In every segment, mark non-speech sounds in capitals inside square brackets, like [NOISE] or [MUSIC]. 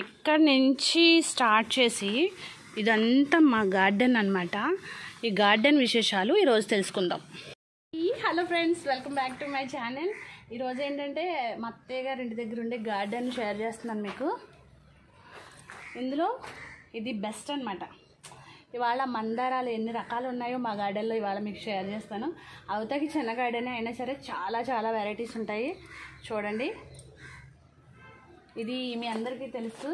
ఎక్కడి నుంచి స్టార్ట్ చేసి ఇదంతా మా గార్డెన్ అనమాట ఈ గార్డెన్ విశేషాలు ఈరోజు తెలుసుకుందాం. ఈ hello friends welcome back to my channel ఈరోజు ఏంటంటే మా అత్తయ్య గారి ఇంటి దగ్గర ఉండే గార్డెన్ షేర్ చేస్తున్నాను మీకు. ఇందులో ఇది బెస్ట్ అన్నమాట. ఇవాళ మందారాలు ఎన్ని రకాలు ఉన్నాయో మా గార్డెన్లో ఇవాళ మీకు షేర్ చేస్తాను. అవతకి చిన్న గార్డెన్ అయినా సరే చాలా చాలా వెరైటీస్ ఉంటాయి. చూడండి. ఇది మీ అందరికీ తెలుసు.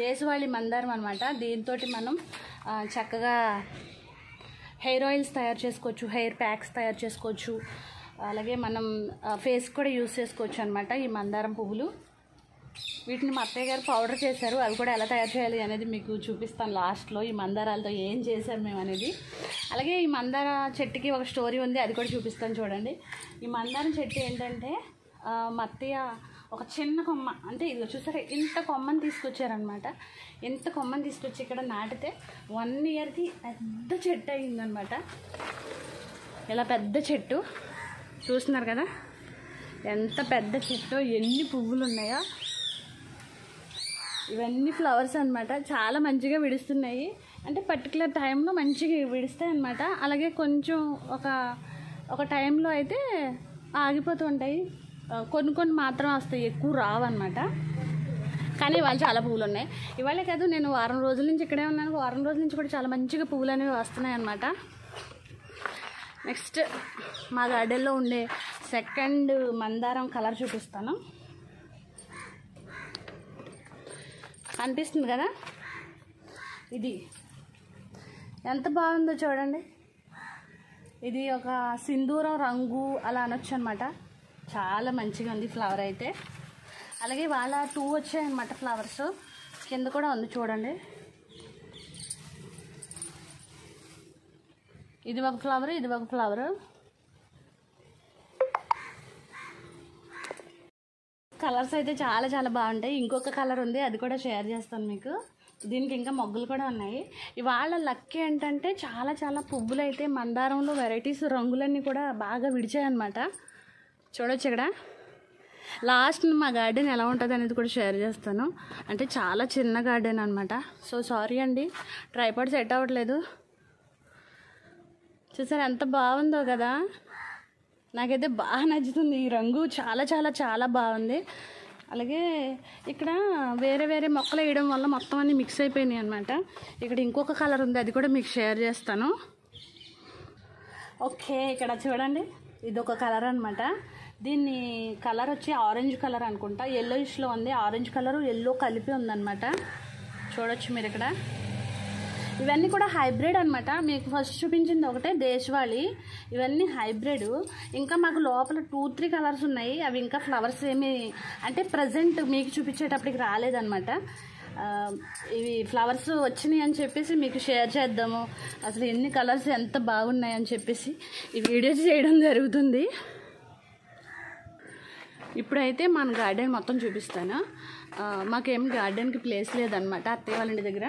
దేశవాళి దేశవాళీ మందారం అనమాట దీంతో మనం చక్కగా హెయిర్ ఆయిల్స్ తయారు చేసుకోవచ్చు హెయిర్ ప్యాక్స్ తయారు చేసుకోవచ్చు. అలాగే మనం ఫేస్ కూడా యూస్ చేసుకోవచ్చు అనమాట ఈ మందారం పువ్వులు. వీటిని మా అత్తయ్య గారు పౌడర్ చేశారు. అవి కూడా ఎలా తయారు చేయాలి అనేది మీకు చూపిస్తాను లాస్ట్లో. ఈ మందారాలతో ఏం చేశాం మేము అనేది. అలాగే ఈ మందార చెట్టుకి ఒక స్టోరీ ఉంది అది కూడా చూపిస్తాను చూడండి. ఈ మందారం చెట్టు ఏంటంటే మా అత్తయ్య ఒక చిన్న కొమ్మ అంటే ఇది చూసారా ఇంత కొమ్మని తీసుకొచ్చారనమాట. ఎంత కొమ్మని తీసుకొచ్చి ఇక్కడ నాటితే వన్ ఇయర్కి పెద్ద చెట్టు అయిందనమాట. ఇలా పెద్ద చెట్టు చూస్తున్నారు కదా? ఎంత పెద్ద చెట్టు ఎన్ని పువ్వులు ఉన్నాయో ఇవన్నీ ఫ్లవర్స్ అనమాట చాలా మంచిగా విడుస్తున్నాయి. అంటే పర్టికులర్ టైంలో మంచిగా విడుస్తాయి అనమాట అలాగే కొంచెం ఒక ఒక టైంలో అయితే ఆగిపోతూ ఉంటాయి. కొన్ని కొన్ని మాత్రం వస్తాయి ఎక్కువ రావన్నమాట. కానీ ఇవాళ చాలా పువ్వులు ఉన్నాయి ఇవాళే కాదు నేను వారం రోజుల నుంచి ఇక్కడే ఉన్నాను. వారం రోజుల నుంచి కూడా చాలా మంచిగా పువ్వులు అనేవి వస్తున్నాయి అన్నమాట నెక్స్ట్ మా గార్డెన్లో ఉండే సెకండ్ మందారం కలర్ చూపిస్తాను. అనిపిస్తుంది కదా? ఇది. ఎంత బాగుందో చూడండి. ఇది ఒక సింధూరం రంగు అలా అనొచ్చు అనమాట చాలా మంచిగా ఉంది ఫ్లవర్ అయితే. అలాగే వాళ్ళ టూ వచ్చాయన్నమాట ఫ్లవర్స్ కింద కూడా ఉంది చూడండి. ఇది ఒక ఫ్లవర్ ఇది ఒక ఫ్లవర్ కలర్స్ అయితే చాలా చాలా బాగుంటాయి. ఇంకొక కలర్ ఉంది అది కూడా షేర్ చేస్తాను మీకు. దీనికి ఇంకా మొగ్గులు కూడా ఉన్నాయి. ఇవాళ లక్ ఏంటంటే చాలా చాలా పువ్వులు అయితే మందారంలో వెరైటీస్ రంగులన్నీ కూడా బాగా విడిచాయన్నమాట. చూడొచ్చు ఇక్కడ. లాస్ట్ మా గార్డెన్ ఎలా ఉంటుంది అనేది కూడా షేర్ చేస్తాను. అంటే చాలా చిన్న గార్డెన్ అనమాట సో సారీ అండి. ట్రైపాడ్ సెట్ అవ్వట్లేదు. చూసారు ఎంత బాగుందో కదా. నాకైతే బాగా నచ్చుతుంది. ఈ రంగు చాలా చాలా చాలా బాగుంది. అలాగే ఇక్కడ వేరే వేరే మొక్కలు వేయడం వల్ల మొత్తం అన్నీ మిక్స్ అయిపోయినాయి అనమాట ఇక్కడ ఇంకొక కలర్ ఉంది. అది కూడా మీకు షేర్ చేస్తాను. ఓకే ఇక్కడ చూడండి. ఇది ఒక కలర్ అనమాట దీన్ని కలర్ వచ్చి ఆరెంజ్ కలర్ అనుకుంటా. ఎల్లోయిష్లో ఉంది. ఆరెంజ్ కలర్ ఎల్లో కలిపి ఉందన్నమాట. చూడొచ్చు మీరు ఇక్కడ. ఇవన్నీ కూడా హైబ్రిడ్ అనమాట మీకు ఫస్ట్ చూపించింది ఒకటే దేశవాళి. ఇవన్నీ హైబ్రిడ్. ఇంకా మాకు లోపల టూ త్రీ కలర్స్ ఉన్నాయి. అవి ఇంకా ఫ్లవర్స్ ఏమి అంటే ప్రజెంట్ మీకు చూపించేటప్పటికి రాలేదన్నమాట. ఇవి ఫ్లవర్స్ వచ్చినాయి అని చెప్పేసి మీకు షేర్ చేద్దాము. అసలు ఎన్ని కలర్స్ ఎంత బాగున్నాయి అని చెప్పేసి ఈ వీడియో చేయడం జరుగుతుంది. ఇప్పుడైతే మన గార్డెన్ మొత్తం చూపిస్తాను. మాకేం గార్డెన్కి ప్లేస్ లేదనమాట అత్తయ్య వాళ్ళ ఇంటి దగ్గర.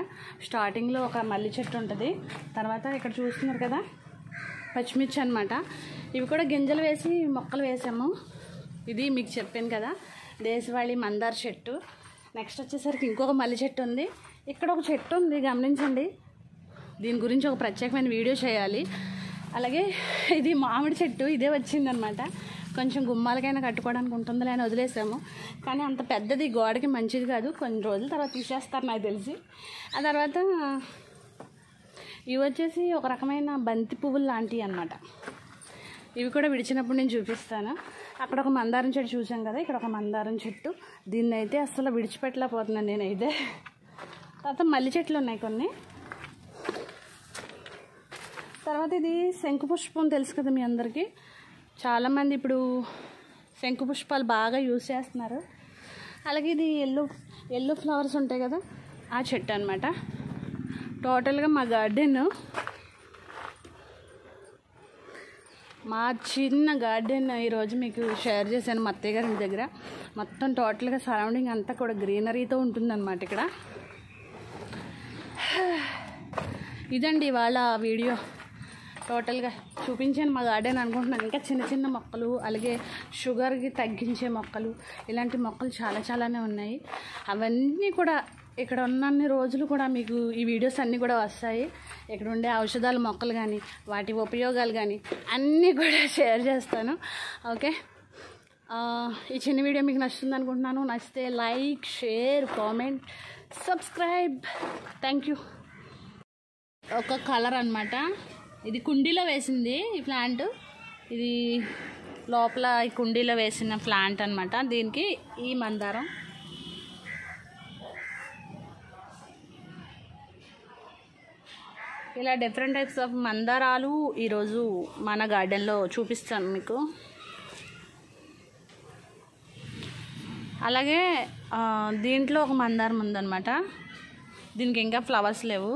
స్టార్టింగ్లో ఒక మల్లి చెట్టు ఉంటుంది. తర్వాత ఇక్కడ చూస్తున్నారు కదా పచ్చిమిర్చి అనమాట ఇవి కూడా గింజలు వేసి మొక్కలు వేసాము. ఇది మీకు చెప్పాను కదా దేశవాళీ మందార చెట్టు. నెక్స్ట్ వచ్చేసరికి ఇంకొక మల్లి చెట్టు ఉంది. ఇక్కడ ఒక చెట్టు ఉంది గమనించండి. దీని గురించి ఒక ప్రత్యేకమైన వీడియో చేయాలి. అలాగే ఇది మామిడి చెట్టు ఇదే వచ్చిందనమాట. కొంచెం గుమ్మాలకైనా కట్టుకోవడానికి ఉంటుందిలే అని వదిలేసాము. కానీ అంత పెద్దది గోడకి మంచిది కాదు. కొన్ని రోజుల తర్వాత తీసేస్తారు నాకు తెలిసి. ఆ తర్వాత ఇవి వచ్చేసి ఒక రకమైన బంతి పువ్వులు లాంటివి అనమాట ఇవి కూడా విడిచినప్పుడు నేను చూపిస్తాను. అక్కడ ఒక మందారం చెట్టు చూసాం కదా ఇక్కడ ఒక మందారం చెట్టు. దీన్ని అయితే అసలు విడిచిపెట్టలేకపోతున్నాను నేనైతే. తర్వాత మల్లి చెట్లు ఉన్నాయి కొన్ని. తర్వాత ఇది శంకు పుష్పం తెలుసు కదా మీ అందరికీ. చాలామంది ఇప్పుడు శంకు పుష్పాలు బాగా యూస్ చేస్తున్నారు. అలాగే ఇది ఎల్లో ఎల్లో ఫ్లవర్స్ ఉంటాయి కదా ఆ చెట్టు అనమాట టోటల్గా మా గార్డెన్ మా చిన్న గార్డెన్ ఈరోజు మీకు షేర్ చేశాను మా అత్తయ్య గారి ఇంటి దగ్గర. మొత్తం టోటల్గా సరౌండింగ్ అంతా కూడా గ్రీనరీతో ఉంటుందన్నమాట ఇక్కడ. [SIGHS] ఇదండి ఇవాళ వీడియో. టోటల్గా చూపించాను మా గార్డెన్ అనుకుంటున్నాను. ఇంకా చిన్న చిన్న మొక్కలు అలాగే షుగర్కి తగ్గించే మొక్కలు ఇలాంటి మొక్కలు చాలా చాలానే ఉన్నాయి. అవన్నీ కూడా ఇక్కడ ఉన్నన్ని రోజులు కూడా మీకు ఈ వీడియోస్ అన్నీ కూడా వస్తాయి. ఇక్కడ ఉండే ఔషధాలు మొక్కలు కానీ వాటి ఉపయోగాలు కానీ అన్నీ కూడా [LAUGHS] షేర్ చేస్తాను. ఓకే? ఈ చిన్న వీడియో మీకు నచ్చుతుంది అనుకుంటున్నాను. నచ్చితే like share comment subscribe. Thank you. ఒక కలర్ అనమాట ఇది కుండీలో వేసింది ఈ ప్లాంట్. ఇది లోపల ఈ కుండీలో వేసిన ప్లాంట్ అన్నమాట. దీనికి ఈ మందారం. ఇలా డిఫరెంట్ టైప్స్ ఆఫ్ మందారాలు ఈరోజు మన గార్డెన్లో చూపిస్తాను మీకు. అలాగే దీంట్లో ఒక మందారం ఉందన్నమాట. దీనికి ఇంకా ఫ్లవర్స్ లేవు.